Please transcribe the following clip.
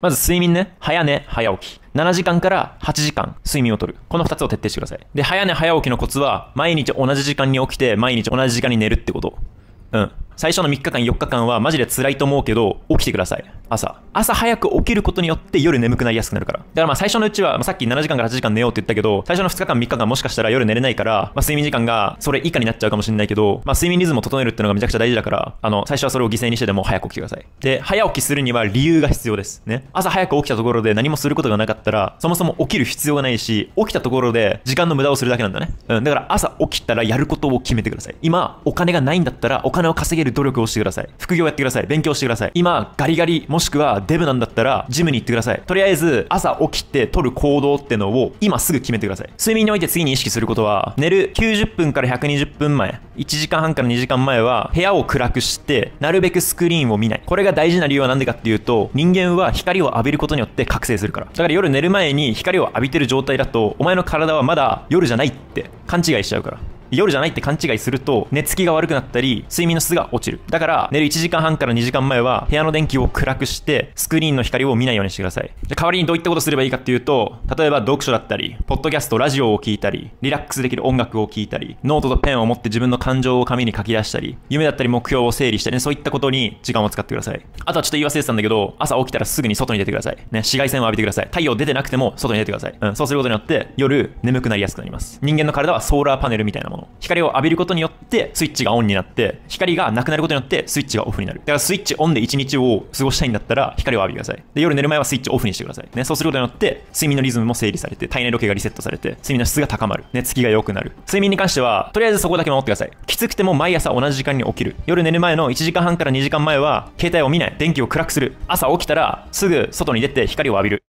まず睡眠ね。早寝、早起き。7時間から8時間睡眠をとる。この2つを徹底してください。で、早寝、早起きのコツは、毎日同じ時間に起きて、毎日同じ時間に寝るってこと。うん。最初の3日間、4日間はマジで辛いと思うけど、起きてください。朝。朝早く起きることによって夜眠くなりやすくなるから。だからまあ最初のうちは、まあ、さっき7時間から8時間寝ようって言ったけど、最初の2日間、3日間もしかしたら夜寝れないから、まあ、睡眠時間がそれ以下になっちゃうかもしれないけど、まあ睡眠リズムを整えるっていうのがめちゃくちゃ大事だから、あの、最初はそれを犠牲にしてでも早く起きてください。で、早起きするには理由が必要です。ね。朝早く起きたところで何もすることがなかったら、そもそも起きる必要がないし、起きたところで時間の無駄をするだけなんだね。うん。だから朝起きたらやることを決めてください。今、お金がないんだったら、お金を稼げる努力をしてください。副業やってください。勉強してください。今、ガリガリ、もしくはデブなんだったら、ジムに行ってください。とりあえず、朝起きて取る行動ってのを、今すぐ決めてください。睡眠において次に意識することは、寝る90分から120分前、1時間半から2時間前は、部屋を暗くして、なるべくスクリーンを見ない。これが大事な理由は何でかっていうと、人間は光を浴びることによって覚醒するから。だから夜寝る前に光を浴びてる状態だと、お前の体はまだ夜じゃないって勘違いしちゃうから。夜じゃないって勘違いすると寝つきが悪くなったり睡眠の質が落ちる。だから寝る1時間半から2時間前は部屋の電気を暗くしてスクリーンの光を見ないようにしてください。じゃ代わりにどういったことすればいいかっていうと例えば読書だったりポッドキャストラジオを聴いたりリラックスできる音楽を聴いたりノートとペンを持って自分の感情を紙に書き出したり夢だったり目標を整理したり、ね、そういったことに時間を使ってください。あとはちょっと言い忘れてたんだけど朝起きたらすぐに外に出てください。ね紫外線を浴びてください。太陽出てなくても外に出てください、うん、そうすることによって夜眠くなりやすくなります。人間の体はソーラーパネルみたいなもの。光を浴びることによってスイッチがオンになって、光がなくなることによってスイッチがオフになる。だからスイッチオンで1日を過ごしたいんだったら光を浴びてください。で、夜寝る前はスイッチオフにしてください。ね、そうすることによって睡眠のリズムも整理されて、体内時計がリセットされて、睡眠の質が高まる。寝つきが良くなる。睡眠に関しては、とりあえずそこだけ守ってください。きつくても毎朝同じ時間に起きる。夜寝る前の1時間半から2時間前は、携帯を見ない。電気を暗くする。朝起きたら、すぐ外に出て光を浴びる。